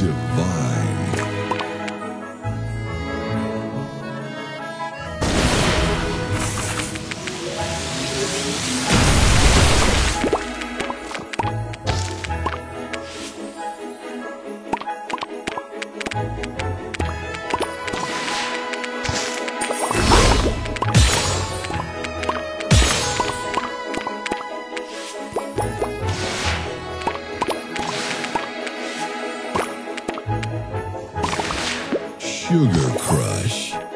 Divine. Sugar Crush.